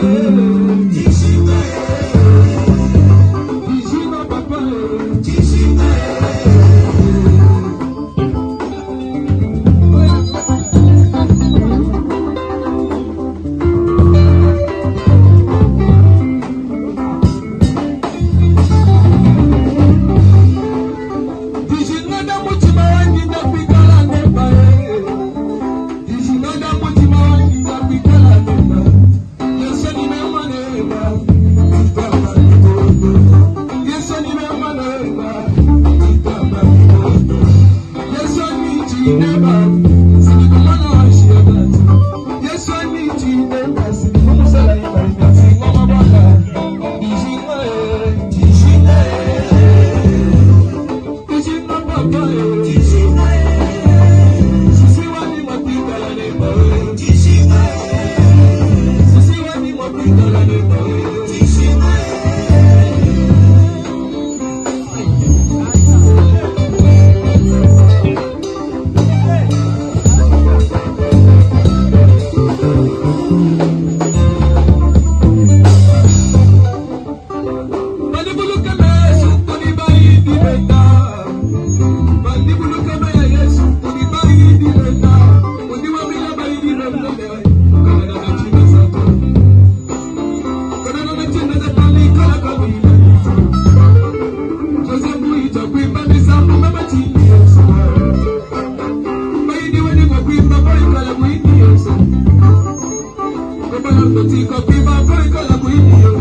mm. Never. Afrika kwa piba Afrika na kuipi yo